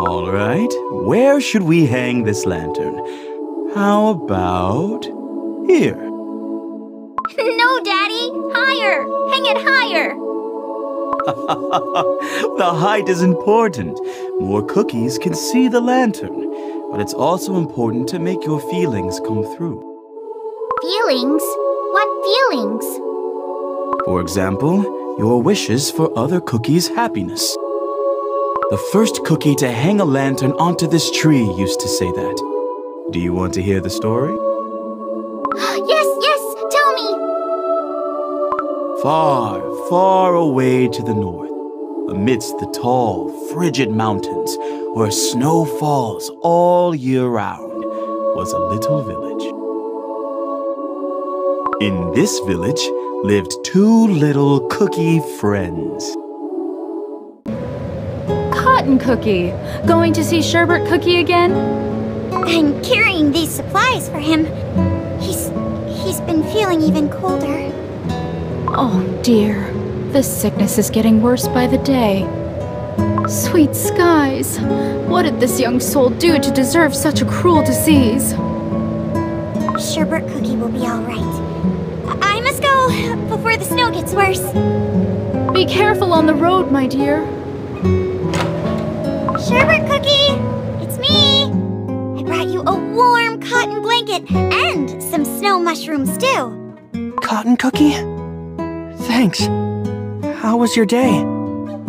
All right, where should we hang this lantern? How about here? No, Daddy! Higher! Hang it higher! the height is important. More cookies can see the lantern, but it's also important to make your feelings come through. Feelings? What feelings? For example, your wishes for other cookies' happiness. The first cookie to hang a lantern onto this tree used to say that. Do you want to hear the story? yes, yes, tell me! Far, far away to the north, amidst the tall, frigid mountains where snow falls all year round, was a little village. In this village lived two little cookie friends. Cotton Cookie! Going to see Sherbet Cookie again? I'm carrying these supplies for him. He's. he's been feeling even colder. Oh dear, the sickness is getting worse by the day. Sweet skies, what did this young soul do to deserve such a cruel disease? Sherbet Cookie will be alright. I must go before the snow gets worse. Be careful on the road, my dear. Sherbet Cookie! It's me! I brought you a warm cotton blanket and some snow mushrooms, too. Cotton cookie? Thanks. How was your day?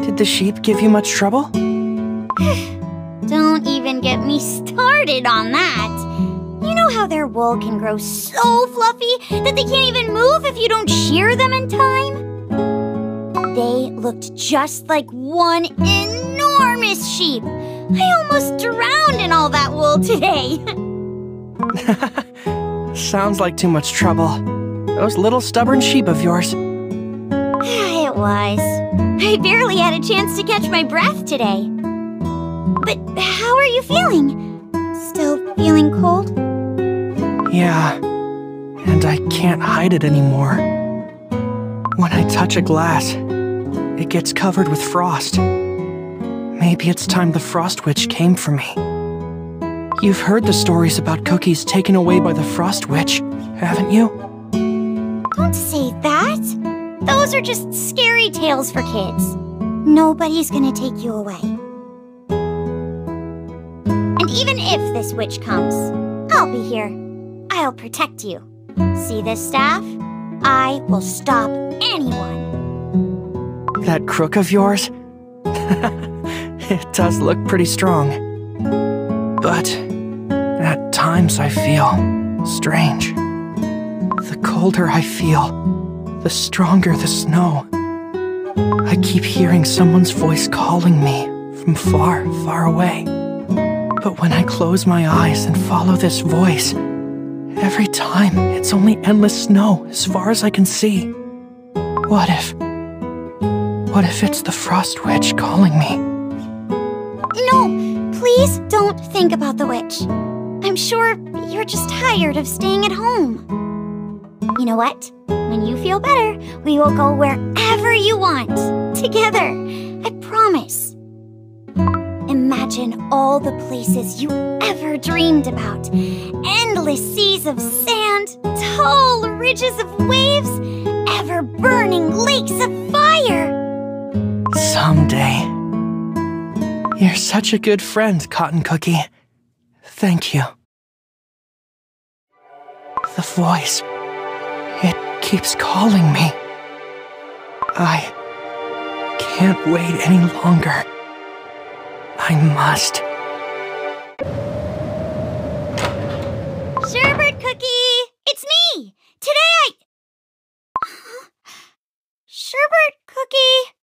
Did the sheep give you much trouble? Don't even get me started on that. You know how their wool can grow so fluffy that they can't even move if you don't shear them in time? They looked just like one enormous sheep. I almost drowned in all that wool today. Sounds like too much trouble. Those little stubborn sheep of yours. it was. I barely had a chance to catch my breath today. But how are you feeling? Still feeling cold? Yeah, and I can't hide it anymore. When I touch a glass, it gets covered with frost. Maybe it's time the Frost Witch came for me. You've heard the stories about cookies taken away by the Frost Witch, haven't you? Don't say that. Those are just scary tales for kids. Nobody's gonna take you away. And even if this witch comes, I'll be here. I'll protect you. See this staff? I will stop anyone. That crook of yours? it does look pretty strong. But at times I feel strange. The colder I feel, the stronger the snow. I keep hearing someone's voice calling me from far, far away. But when I close my eyes and follow this voice, every time it's only endless snow as far as I can see. What if... What if it's the Frost Witch calling me? No, please don't think about the witch. I'm sure you're just tired of staying at home. You know what? When you feel better, we will go wherever you want. Together. I promise. Imagine all the places you ever dreamed about. Endless seas of sand, tall ridges of waves, ever burning lakes of fire. Someday. You're such a good friend, Cotton Cookie. Thank you. The voice. It keeps calling me. I can't wait any longer. I must. Sherbet Cookie! It's me! Today I. Sherbet Cookie!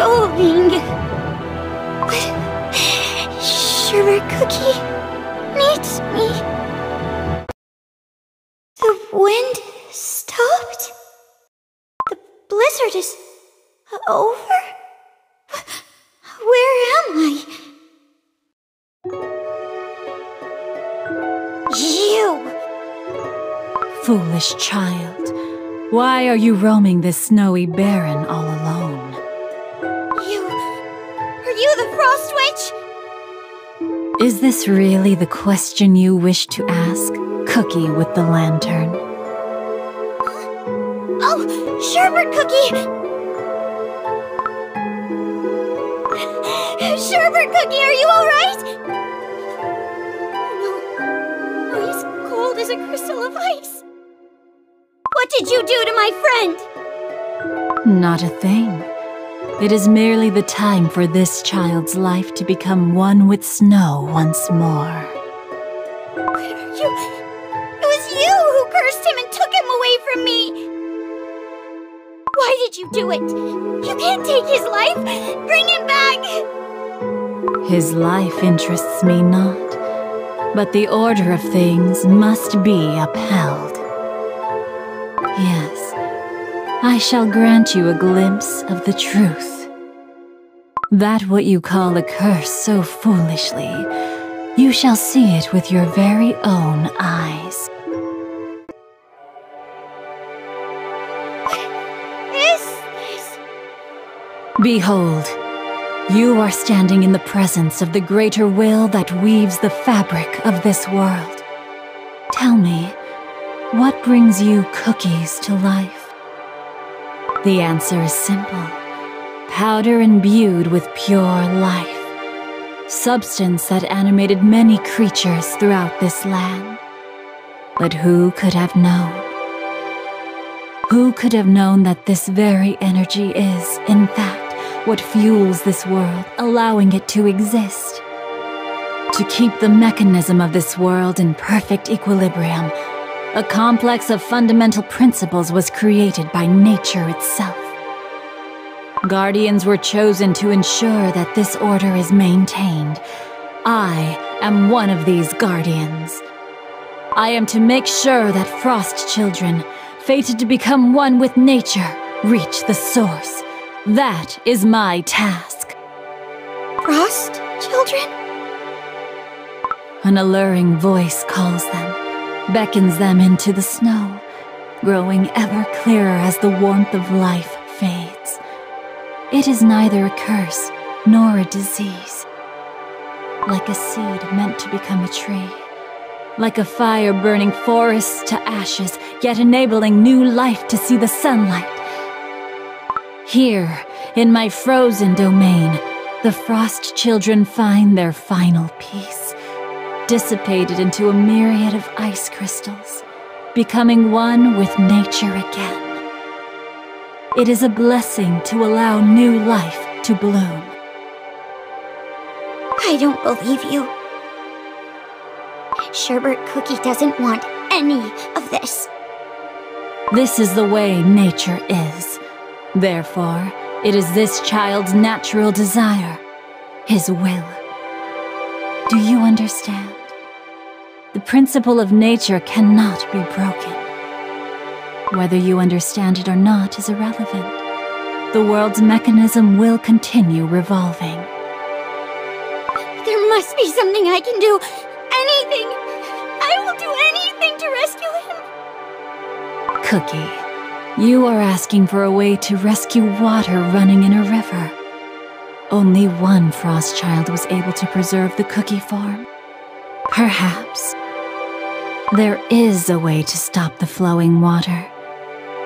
Going. Cookie needs me. The wind stopped. The blizzard is over. Where am I? You! Foolish child, why are you roaming this snowy barren all Is this really the question you wish to ask, Cookie with the lantern? Oh, Sherbet Cookie! Sherbet Cookie, are you alright? No. Oh, he's cold as a crystal of ice. What did you do to my friend? Not a thing. It is merely the time for this child's life to become one with snow once more. You. It was you who cursed him and took him away from me! Why did you do it? You can't take his life! Bring him back! His life interests me not, but the order of things must be upheld. I shall grant you a glimpse of the truth. That what you call a curse so foolishly, you shall see it with your very own eyes. What is this? Behold, you are standing in the presence of the greater will that weaves the fabric of this world. Tell me, what brings you cookies to life? The answer is simple. Powder imbued with pure life. Substance that animated many creatures throughout this land. But who could have known? Who could have known that this very energy is, in fact, what fuels this world, allowing it to exist. To keep the mechanism of this world in perfect equilibrium, a complex of fundamental principles was created by nature itself. Guardians were chosen to ensure that this order is maintained. I am one of these guardians. I am to make sure that Frost children, fated to become one with nature, reach the source. That is my task. Frost, children? An alluring voice calls them, beckons them into the snow, growing ever clearer as the warmth of life fades. It is neither a curse nor a disease. Like a seed meant to become a tree. Like a fire burning forests to ashes, yet enabling new life to see the sunlight. Here, in my frozen domain, the Frost children find their final peace, dissipated into a myriad of ice crystals, becoming one with nature again. It is a blessing to allow new life to bloom. I don't believe you. Sherbet Cookie doesn't want any of this. This is the way nature is. Therefore, it is this child's natural desire, his will. Do you understand? The principle of nature cannot be broken. Whether you understand it or not is irrelevant. The world's mechanism will continue revolving. There must be something I can do. Anything. I will do anything to rescue him. Cookie. You are asking for a way to rescue water running in a river. Only one Frost child was able to preserve the cookie form. Perhaps. There is a way to stop the flowing water.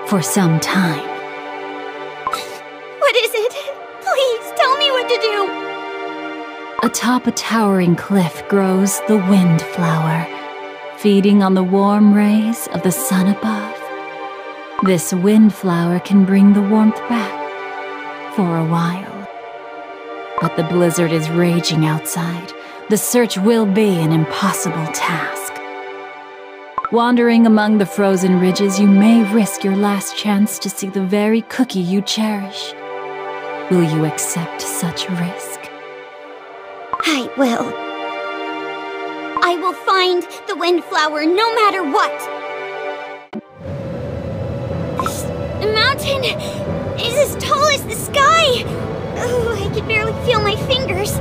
For some time. What is it? Please, tell me what to do. Atop a towering cliff grows the windflower, feeding on the warm rays of the sun above. This windflower can bring the warmth back for a while. But the blizzard is raging outside. The search will be an impossible task. Wandering among the frozen ridges, you may risk your last chance to see the very cookie you cherish. Will you accept such a risk? I will. I will find the windflower no matter what. This mountain is as tall as the sky. Oh, I can barely feel my fingers.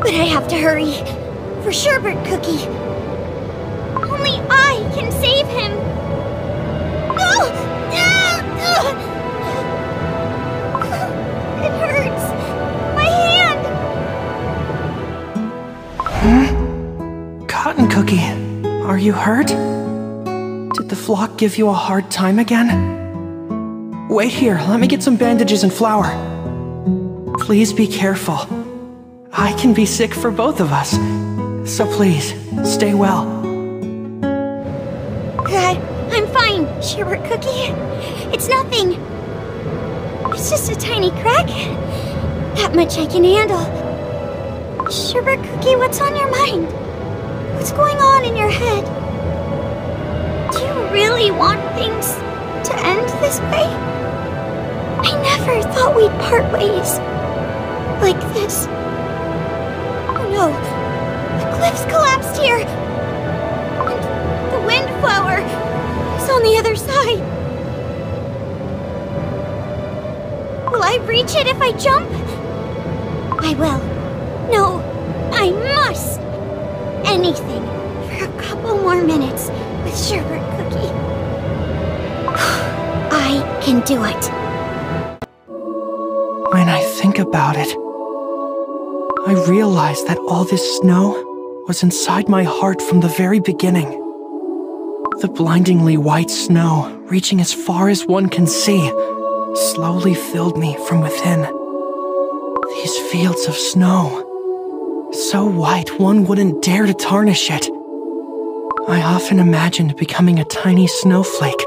But I have to hurry. For Sherbet Cookie. I can save him. Oh! It hurts. My hand. Cotton Cookie, are you hurt? Did the flock give you a hard time again? Wait here, let me get some bandages and flour. Please be careful. I can be sick for both of us. So please, stay well. Sherbet Cookie. It's nothing. It's just a tiny crack. That much I can handle. Sherbet Cookie, what's on your mind? What's going on in your head? Do you really want things to end this way? I never thought we'd part ways. Like this. Oh no. The cliff's collapsed here. And the windflower is on the other side. Will I reach it if I jump? I will. No, I must. Anything for a couple more minutes with Sherbet Cookie. I can do it. When I think about it, I realize that all this snow was inside my heart from the very beginning. The blindingly white snow, reaching as far as one can see, slowly filled me from within. These fields of snow, so white one wouldn't dare to tarnish it. I often imagined becoming a tiny snowflake,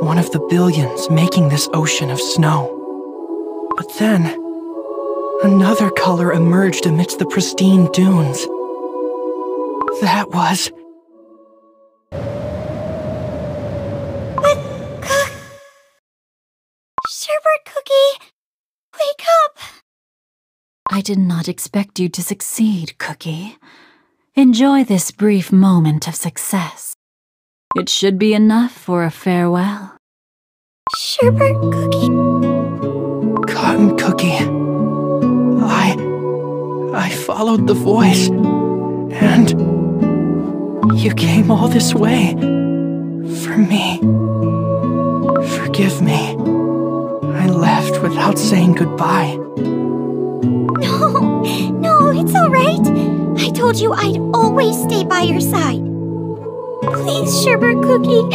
one of the billions making this ocean of snow. But then, another color emerged amidst the pristine dunes. That was. I did not expect you to succeed, Cookie. Enjoy this brief moment of success. It should be enough for a farewell. Sherbet Cookie. Cotton Cookie. I. I followed the voice. And. You came all this way. For me. Forgive me. I left without saying goodbye. It's all right. I told you I'd always stay by your side. Please, Sherbet Cookie,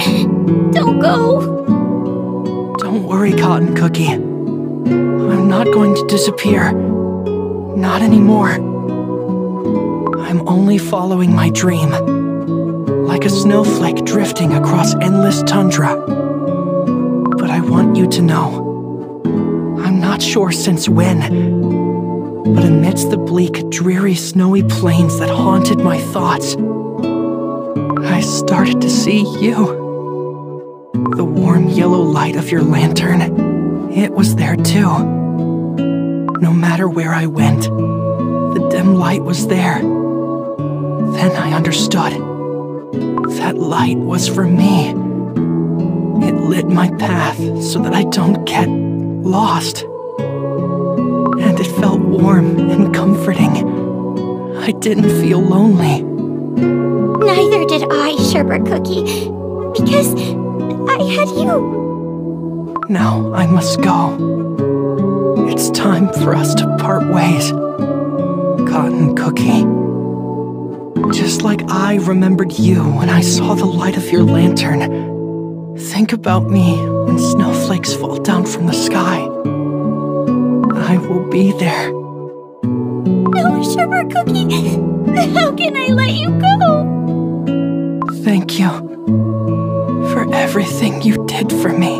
don't go. Don't worry, Cotton Cookie. I'm not going to disappear. Not anymore. I'm only following my dream. Like a snowflake drifting across endless tundra. But I want you to know. I'm not sure since when, but amidst the bleak, dreary, snowy plains that haunted my thoughts, I started to see you. The warm yellow light of your lantern, it was there too. No matter where I went, the dim light was there. Then I understood. That light was for me. It lit my path so that I don't get lost. And it felt warm and comforting. I didn't feel lonely. Neither did I, Sherbet Cookie, because I had you. Now I must go. It's time for us to part ways. Cotton Cookie. Just like I remembered you when I saw the light of your lantern. Think about me when snowflakes fall down from the sky. I will be there. Sherbet Cookie, how can I let you go? Thank you for everything you did for me.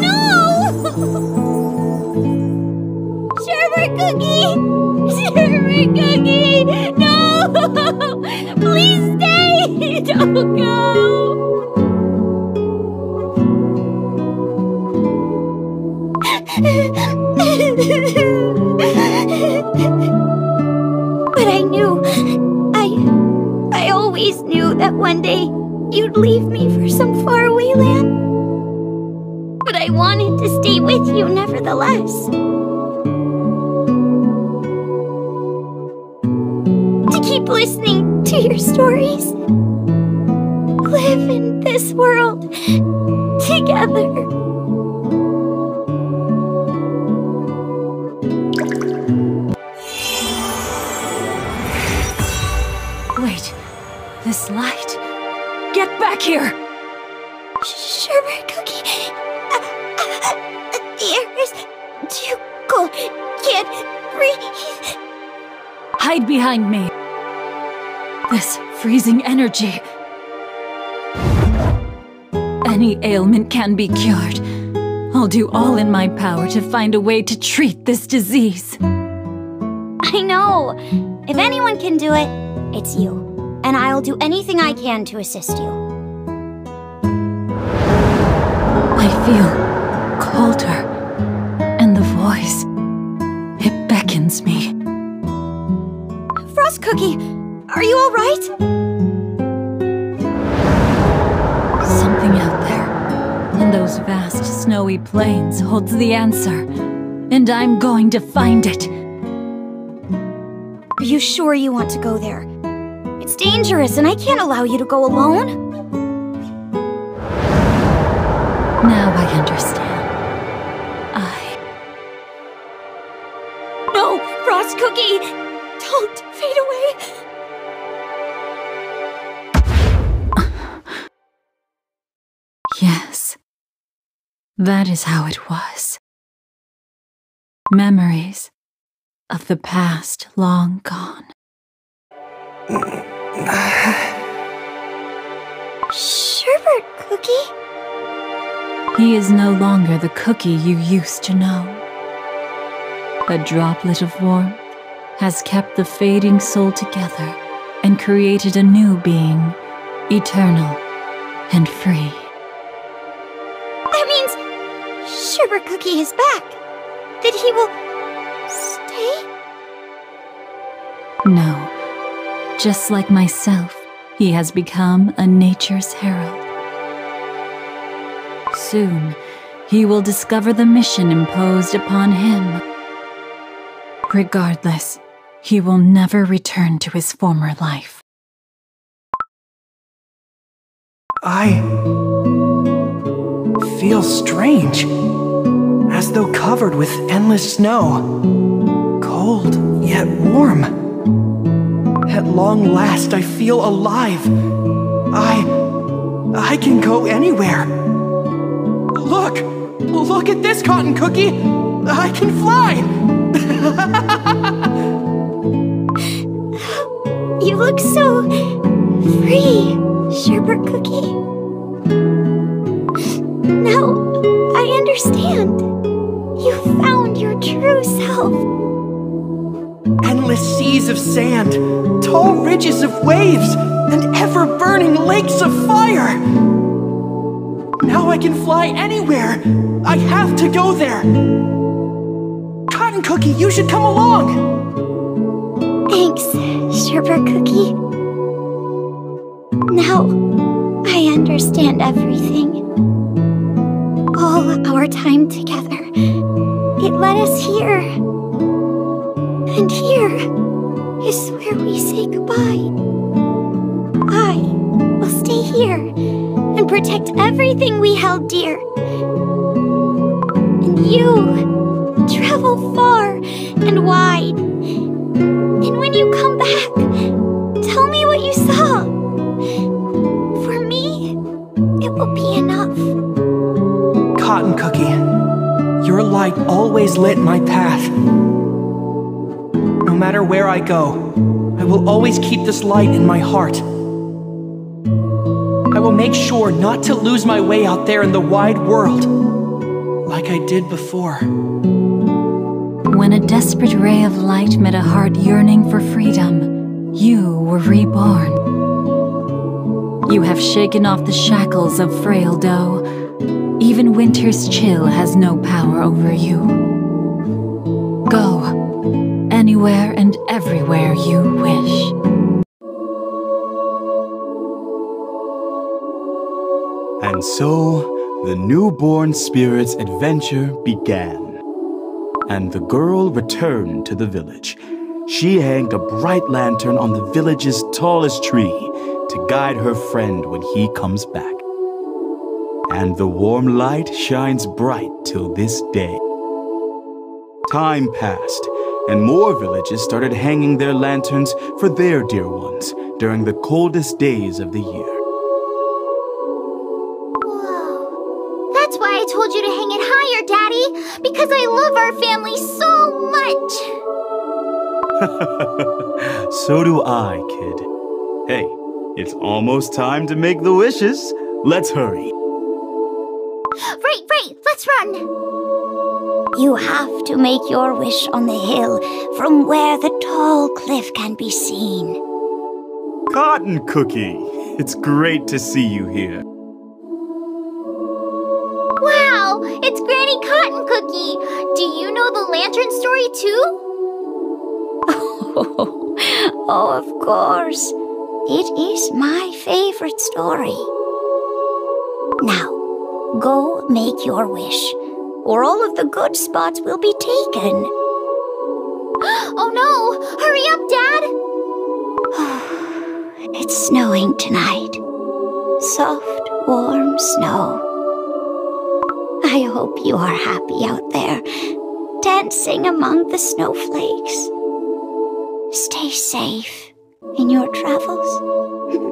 No! Sherbet Cookie! Sherbet Cookie! No! Please stay! Don't go! One day you'd leave me for some faraway land. But I wanted to stay with you nevertheless. To keep listening to your stories. Live in this world together. Back here! Sherbet cookie. Uh, uh, the air is too cold. Can't breathe. Hide behind me. This freezing energy. Any ailment can be cured. I'll do all in my power to find a way to treat this disease. I know. If anyone can do it, it's you. And I'll do anything I can to assist you. I feel colder. And the voice. It beckons me. Frost Cookie, are you alright? Something out there, in those vast snowy plains, holds the answer. And I'm going to find it. Are you sure you want to go there? It's dangerous and I can't allow you to go alone. Now I understand. I. No, Frost Cookie! Don't fade away! Yes. That is how it was. Memories of the past long gone. Sherbet Cookie? He is no longer the cookie you used to know. A droplet of warmth has kept the fading soul together and created a new being, eternal and free. That means Sherbet Cookie is back. That he will stay? No, just like myself, he has become a nature's herald. Soon, he will discover the mission imposed upon him. Regardless, he will never return to his former life. I feel strange, as though covered with endless snow. Cold, yet warm. At long last, I feel alive. I. I can go anywhere. Look! Look at this cotton cookie! I can fly! You look so free, Sherbet Cookie. Now I understand. You found your true self. Endless seas of sand, tall ridges of waves, and ever burning lakes of fire! Now I can fly anywhere! I have to go there! Cotton Cookie, you should come along! Thanks, Sherbet Cookie. Now I understand everything. All our time together, it led us here. And here is where we say goodbye. I will stay here protect everything we held dear. And you travel far and wide. And when you come back, tell me what you saw. For me, it will be enough. Cotton Cookie, your light always lit my path. No matter where I go, I will always keep this light in my heart. Make sure not to lose my way out there in the wide world, like I did before. When a desperate ray of light met a heart yearning for freedom, you were reborn. You have shaken off the shackles of frail dough. Even winter's chill has no power over you. Go, anywhere and everywhere you And so, the newborn spirit's adventure began. And the girl returned to the village. She hanged a bright lantern on the village's tallest tree to guide her friend when he comes back. And the warm light shines bright till this day. Time passed, and more villages started hanging their lanterns for their dear ones during the coldest days of the year. Because I love our family so much. so do I, kid. Hey, it's almost time to make the wishes. Let's hurry. Right, right, let's run. You have to make your wish on the hill from where the tall cliff can be seen. Cotton Cookie, it's great to see you here. Cotton Cookie. Do you know the lantern story too? oh, of course. It is my favorite story. Now, go make your wish, or all of the good spots will be taken. oh no! Hurry up, Dad! it's snowing tonight. Soft, warm snow. I hope you are happy out there, dancing among the snowflakes. Stay safe in your travels.